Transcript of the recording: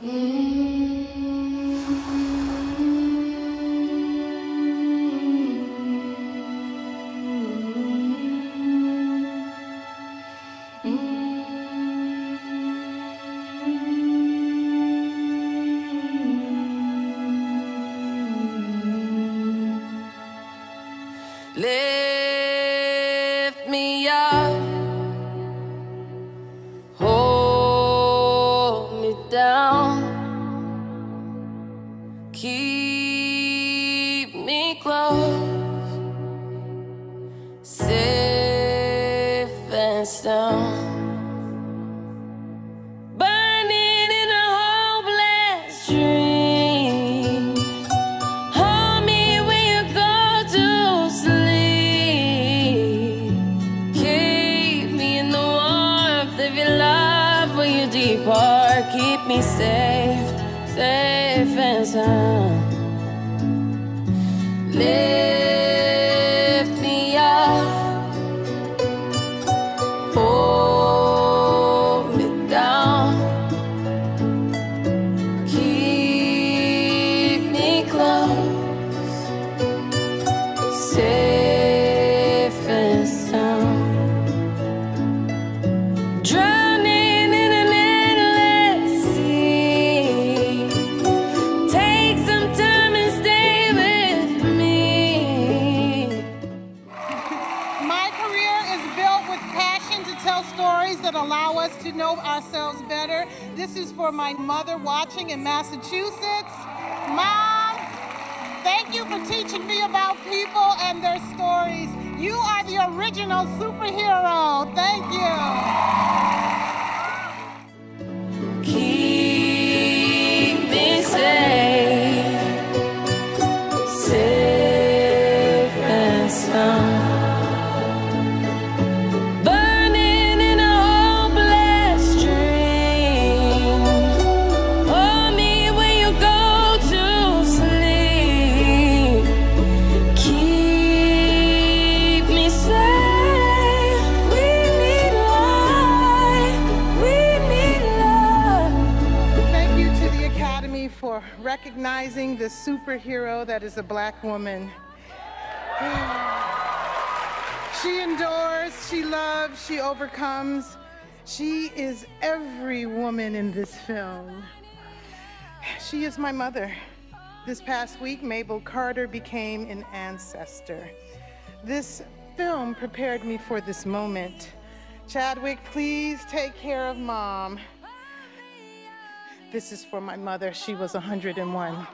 Lift me up, down, keep me close, safe and sound. Depart. Keep me safe, safe and sound. Lift stories that allow us to know ourselves better. This is for my mother watching in Massachusetts. Mom, thank you for teaching me about people and their stories. You are the original superhero. Thank you. Keep me safe, safe and sound. Recognizing the superhero that is a black woman. She endures, she loves, she overcomes. She is every woman in this film. She is my mother. This past week, Mabel Carter became an ancestor. This film prepared me for this moment. Chadwick, please take care of mom. This is for my mother. She was 101.